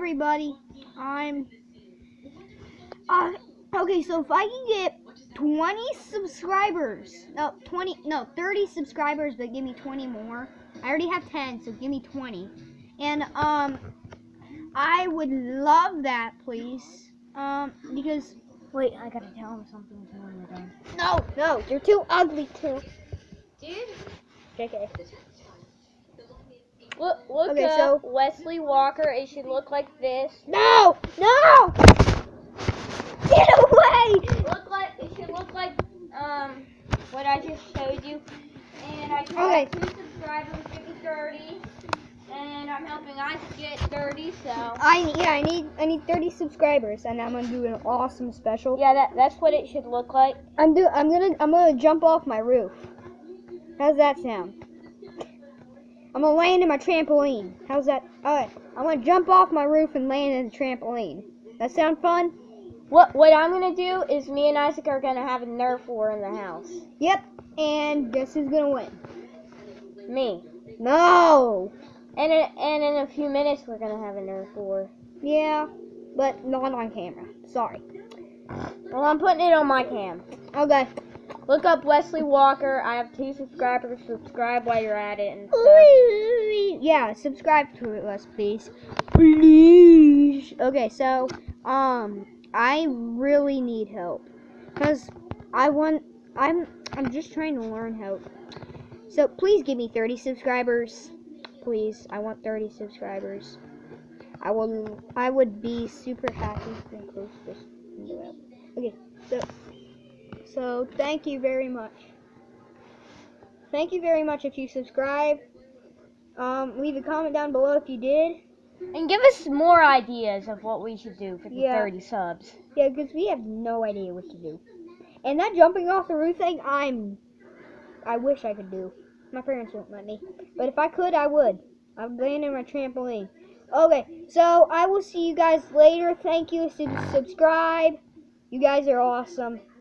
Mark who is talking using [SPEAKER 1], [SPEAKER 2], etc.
[SPEAKER 1] everybody. I'm. Uh, okay, so if I can get 20 subscribers, no, 20, no, 30 subscribers, but give me 20 more. I already have 10, so give me 20. And um, I would love that, please. Um, because
[SPEAKER 2] Wait, I gotta tell him something when we're done.
[SPEAKER 1] no, no, you're too ugly too.
[SPEAKER 2] Dude.
[SPEAKER 1] JK.
[SPEAKER 2] Look, look
[SPEAKER 1] Okay,
[SPEAKER 2] up
[SPEAKER 1] so-
[SPEAKER 2] Wesley Walker. It should look like this.
[SPEAKER 1] No, no, get away!
[SPEAKER 2] Look like it should look like um what I just showed you. And I just
[SPEAKER 1] Okay.
[SPEAKER 2] two subscribers, give thirty. And I'm helping Isaac get thirty, so
[SPEAKER 1] I yeah, I need I need 30 subscribers, and I'm gonna do an awesome special.
[SPEAKER 2] yeah, that that's what it should look like.
[SPEAKER 1] I'm do I'm gonna I'm gonna jump off my roof. How's that sound? I'm gonna land in my trampoline. How's that? Alright, I'm gonna jump off my roof and land in the trampoline. That sound fun?
[SPEAKER 2] What what I'm gonna do is me and Isaac are gonna have a Nerf war in the house.
[SPEAKER 1] Yep. And guess who's gonna win?
[SPEAKER 2] Me.
[SPEAKER 1] No.
[SPEAKER 2] And in, and in a few minutes we're gonna have a Nerf war.
[SPEAKER 1] Yeah, but not on camera. Sorry.
[SPEAKER 2] Well, I'm putting it on my cam.
[SPEAKER 1] Okay.
[SPEAKER 2] Look up Wesley Walker. I have two subscribers. Subscribe while you're at it and.
[SPEAKER 1] Yeah, subscribe to us, please. Please. Okay, so um, I really need help because I want. I'm. I'm just trying to learn how. So please give me 30 subscribers, please. I want 30 subscribers. I will. I would be super happy. Okay, so. So thank you very much. Thank you very much if you subscribe. Um, leave a comment down below if you did.
[SPEAKER 2] And give us more ideas of what we should do for the
[SPEAKER 1] Yeah.
[SPEAKER 2] 30 subs.
[SPEAKER 1] Yeah, because we have no idea what to do. And that jumping off the roof thing, I'm. I wish I could do. My parents won't let me. But if I could, I would. I'm laying in my trampoline. Okay, so I will see you guys later. Thank you. Sub- subscribe. You guys are awesome.